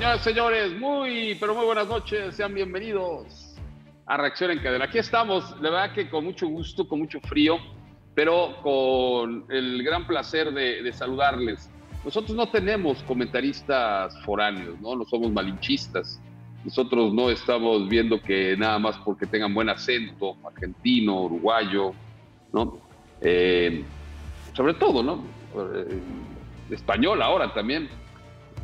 Señoras y señores, muy, pero muy buenas noches. Sean bienvenidos a Reacción en Cadena. Aquí estamos, la verdad que con mucho gusto, con mucho frío, pero con el gran placer de, saludarles. Nosotros no tenemos comentaristas foráneos, ¿no? No somos malinchistas. Nosotros no estamos viendo que nada más porque tengan buen acento, argentino, uruguayo, ¿no? Eh, sobre todo, ¿no? Eh, español ahora también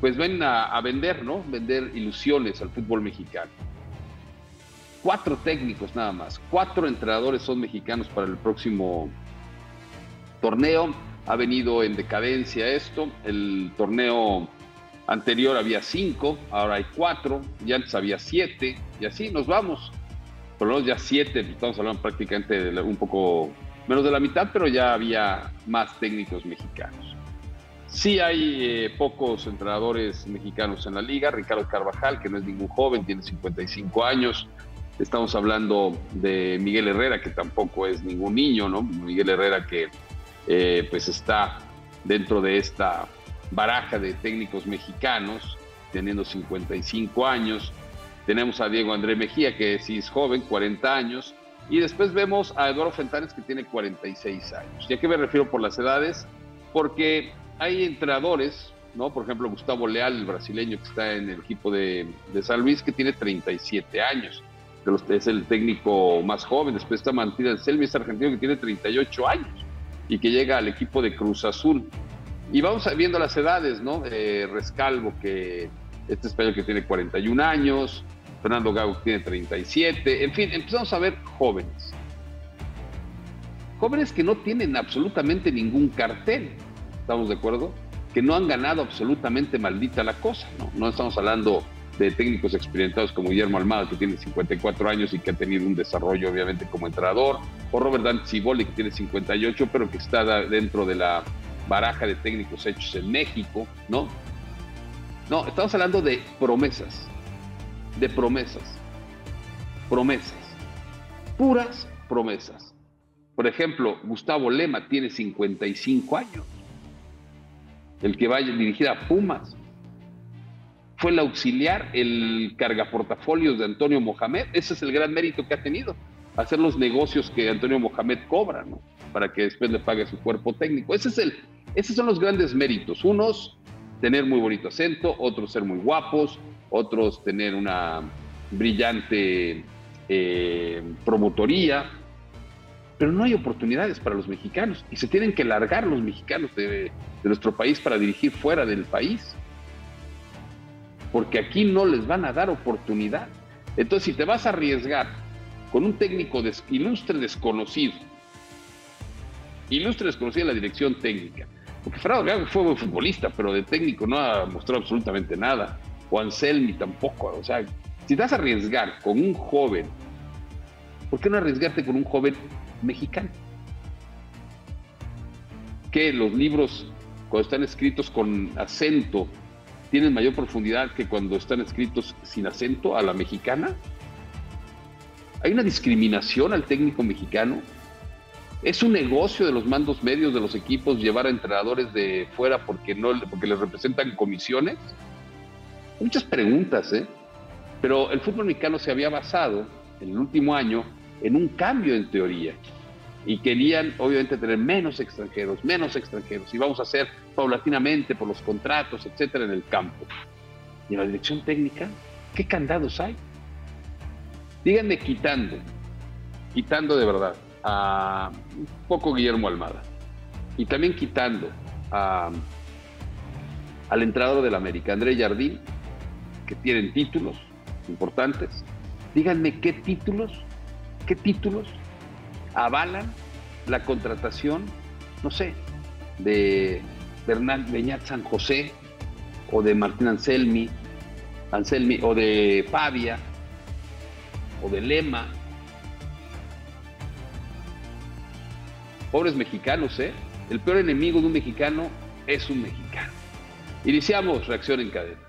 pues ven a, vender, ¿no? Vender ilusiones al fútbol mexicano. Cuatro técnicos nada más, cuatro entrenadores son mexicanos para el próximo torneo. Ha venido en decadencia esto. El torneo anterior había cinco, ahora hay cuatro, ya antes había siete, y así nos vamos. Por lo menos ya siete, estamos hablando prácticamente de un poco menos de la mitad, pero ya había más técnicos mexicanos. Sí hay eh, pocos entrenadores mexicanos en la liga. Ricardo Carvajal, que no es ningún joven, tiene 55 años. Estamos hablando de Miguel Herrera, que tampoco es ningún niño, ¿no? Miguel Herrera que eh, pues está dentro de esta baraja de técnicos mexicanos, teniendo 55 años. Tenemos a Diego André Mejía, que sí es joven, 40 años. Y después vemos a Eduardo Fentanes, que tiene 46 años. ¿Ya que me refiero por las edades? Porque hay entrenadores, ¿no? Por ejemplo, Gustavo Leal, el brasileño que está en el equipo de, San Luis, que tiene 37 años. Es el técnico más joven. Después está Martín Selmi, es argentino que tiene 38 años y que llega al equipo de Cruz Azul. Y vamos viendo las edades, ¿no? Eh, Rescalvo, que este español que tiene 41 años, Fernando Gago tiene 37, en fin, empezamos a ver jóvenes. Jóvenes que no tienen absolutamente ningún cartel. ¿Estamos de acuerdo? Que no han ganado absolutamente maldita la cosa, ¿no? No estamos hablando de técnicos experimentados como Guillermo Almada, que tiene 54 años y que ha tenido un desarrollo obviamente como entrenador, o Robert Dante Ciboli, que tiene 58, pero que está dentro de la baraja de técnicos hechos en México, ¿no? No, estamos hablando de promesas, de promesas, promesas, puras promesas. Por ejemplo, Gustavo Lema tiene 55 años el que va a dirigir a Pumas. Fue el auxiliar, el cargaportafolios de Antonio Mohamed. Ese es el gran mérito que ha tenido, hacer los negocios que Antonio Mohamed cobra. Para que después le pague su cuerpo técnico. Ese es el, esos son los grandes méritos. Unos, tener muy bonito acento, otros ser muy guapos, otros tener una brillante eh, promotoría, pero no hay oportunidades para los mexicanos y se tienen que largar los mexicanos de, nuestro país para dirigir fuera del país, porque aquí no les van a dar oportunidad. Entonces, si te vas a arriesgar con un técnico ilustre desconocido, ilustre desconocido en la dirección técnica, porque Fernando fue buen futbolista, pero de técnico no ha mostrado absolutamente nada, o Anselmi tampoco, o sea, si te vas a arriesgar con un joven, ¿por qué no arriesgarte con un joven mexicano. Que los libros, cuando están escritos con acento, tienen mayor profundidad que cuando están escritos sin acento a la mexicana. Hay una discriminación al técnico mexicano. Es un negocio de los mandos medios de los equipos llevar a entrenadores de fuera porque, no, porque les representan comisiones. Muchas preguntas, ¿eh? Pero el fútbol mexicano se había basado en el último año en un cambio en teoría. Y querían, obviamente, tener menos extranjeros, menos extranjeros. Y vamos a hacer paulatinamente por los contratos, etcétera, en el campo. Y en la dirección técnica, ¿qué candados hay? Díganme quitando, quitando de verdad a un poco Guillermo Almada. Y también quitando a, al entrenador del América, André Jardín, que tienen títulos importantes. Díganme qué títulos ¿Qué títulos avalan la contratación, no sé, de Bernal Beñat San José o de Martín Anselmi, Anselmi o de Pavia o de Lema? Pobres mexicanos, ¿eh? El peor enemigo de un mexicano es un mexicano. Iniciamos reacción en cadena.